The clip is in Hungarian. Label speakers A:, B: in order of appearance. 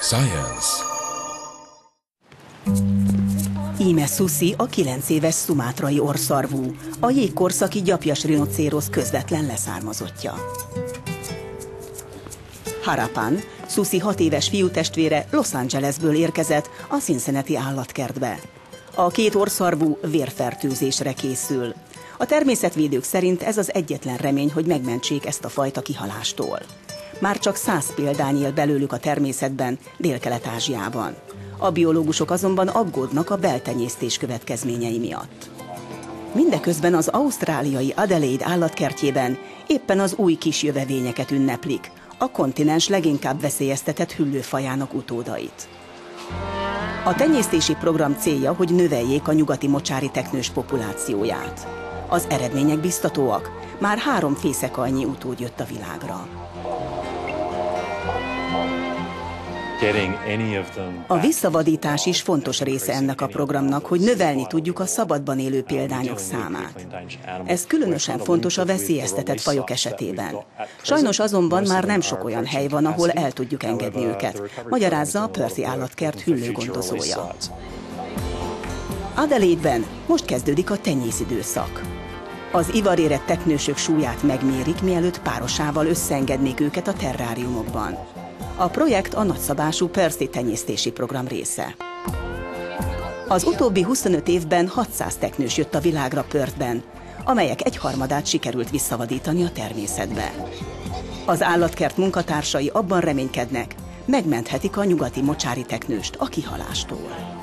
A: Science.
B: Íme Susi a 9 éves szumátrai orszarvú, a jégkorszaki gyapjas rinocérosz közvetlen leszármazottja. Harapan, Susi 6 éves fiútestvére Los Angelesből érkezett a Cincinnati állatkertbe. A két orszarvú vérfertőzésre készül. A természetvédők szerint ez az egyetlen remény, hogy megmentsék ezt a fajta kihalástól. Már csak száz példány él belőlük a természetben, Dél-Kelet-Ázsiában. A biológusok azonban aggódnak a beltenyésztés következményei miatt. Mindeközben az ausztráliai Adelaide állatkertjében éppen az új kis jövevényeket ünneplik, a kontinens leginkább veszélyeztetett hüllőfajának utódait. A tenyésztési program célja, hogy növeljék a nyugati mocsári teknős populációját. Az eredmények biztatóak, már három fészekannyi utód jött a világra. A visszavadítás is fontos része ennek a programnak, hogy növelni tudjuk a szabadban élő példányok számát. Ez különösen fontos a veszélyeztetett fajok esetében. Sajnos azonban már nem sok olyan hely van, ahol el tudjuk engedni őket, magyarázza a Percy állatkert hüllőgondozója. Adelaide-ben most kezdődik a tenyészidőszak. Az ivarérett teknősök súlyát megmérik, mielőtt párosával összeengednék őket a terráriumokban. A projekt a nagyszabású Percy tenyésztési program része. Az utóbbi 25 évben 600 teknős jött a világra Pörtben, amelyek egyharmadát sikerült visszavadítani a természetbe. Az állatkert munkatársai abban reménykednek, megmenthetik a nyugati mocsári teknőst a kihalástól.